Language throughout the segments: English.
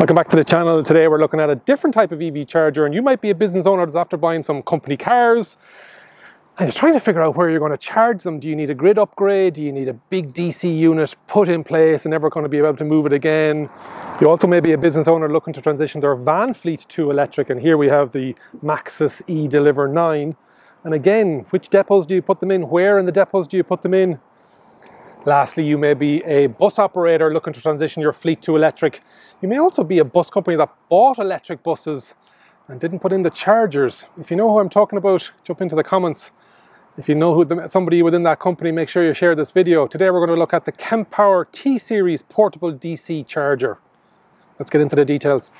Welcome back to the channel. Today we're looking at a different type of EV charger and you might be a business owner that's after buying some company cars and you're trying to figure out where you're going to charge them. Do you need a grid upgrade? Do you need a big DC unit put in place and never going to be able to move it again? You also may be a business owner looking to transition their van fleet to electric and here we have the Maxus E-Deliver 9 and again, which depots do you put them in? Where in the depots do you put them in? Lastly, you may be a bus operator looking to transition your fleet to electric. You may also be a bus company that bought electric buses and didn't put in the chargers. If you know who I'm talking about, jump into the comments. If you know who the, somebody within that company, make sure you share this video. Today we're going to look at the Kempower T-Series portable DC charger. Let's get into the details.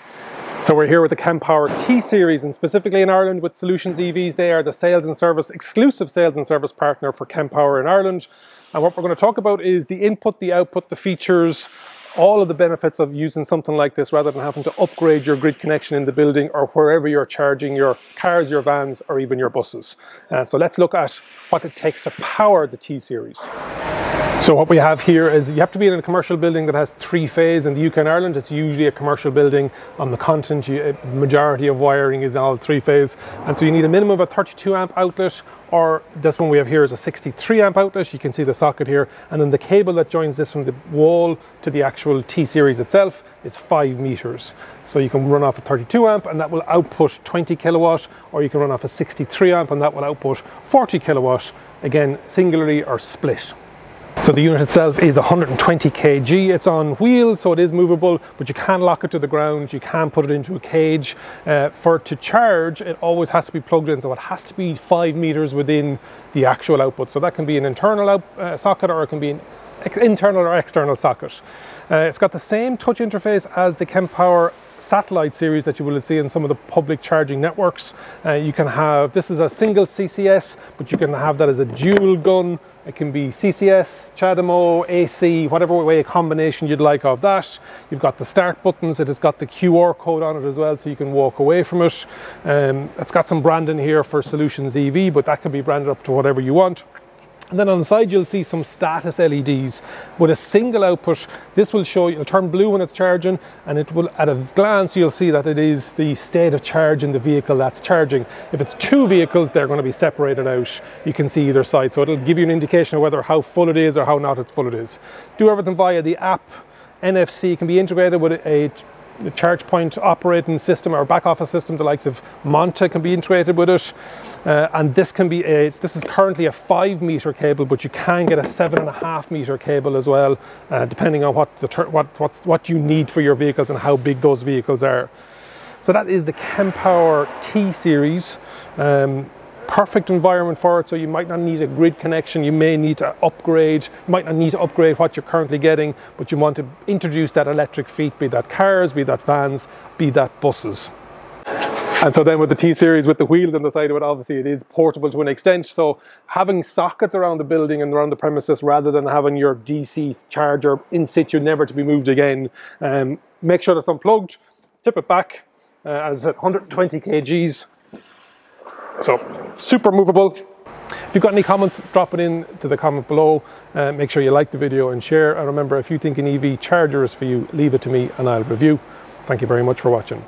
So we're here with the Kempower T-Series and specifically in Ireland with Solutions EVs. They are the sales and service, exclusive sales and service partner for Kempower in Ireland. And what we're going to talk about is the input, the output, the features, all of the benefits of using something like this rather than having to upgrade your grid connection in the building or wherever you're charging your cars, your vans, or even your buses. Uh, so let's look at what it takes to power the T-Series. So what we have here is you have to be in a commercial building that has three phase. In the UK and Ireland, it's usually a commercial building. On the continent, you, majority of wiring is all three phase. And so you need a minimum of a 32 amp outlet or this one we have here is a 63 amp outlet. You can see the socket here. And then the cable that joins this from the wall to the actual T-Series itself is five meters. So you can run off a 32 amp and that will output 20 kilowatt, or you can run off a 63 amp and that will output 40 kilowatt, again, singularly or split. So the unit itself is 120 kg. It's on wheels, so it is movable, but you can lock it to the ground. You can put it into a cage. Uh, for it to charge, it always has to be plugged in, so it has to be five meters within the actual output. So that can be an internal out, uh, socket or it can be an internal or external socket. Uh, it's got the same touch interface as the Kempower satellite series that you will see in some of the public charging networks. Uh, you can have, this is a single CCS, but you can have that as a dual gun. It can be CCS, CHAdeMO, AC, whatever way a combination you'd like of that. You've got the start buttons, it has got the QR code on it as well, so you can walk away from it. Um, it's got some branding here for Solutions EV, but that can be branded up to whatever you want. And then on the side, you'll see some status LEDs with a single output. This will show, you, it'll turn blue when it's charging, and it will, at a glance, you'll see that it is the state of charge in the vehicle that's charging. If it's two vehicles, they're going to be separated out. You can see either side. So it'll give you an indication of whether how full it is or how not it's full it is. Do everything via the app. NFC can be integrated with a charge point operating system or back office system, the likes of Monta can be integrated with it. Uh, and this can be a, this is currently a five meter cable, but you can get a seven and a half meter cable as well, uh, depending on what, the what, what's, what you need for your vehicles and how big those vehicles are. So that is the Kempower T series. Um, perfect environment for it. So you might not need a grid connection. You may need to upgrade. You might not need to upgrade what you're currently getting, but you want to introduce that electric fleet, be that cars, be that vans, be that buses. And so then with the T-Series, with the wheels on the side of it, obviously it is portable to an extent. So having sockets around the building and around the premises rather than having your DC charger in situ, never to be moved again, um, make sure that's unplugged, tip it back, uh, as said, 120 kgs, so super movable. If you've got any comments, drop it in to the comment below. Uh, make sure you like the video and share. And remember, if you think an EV charger is for you, leave it to me and I'll review. Thank you very much for watching.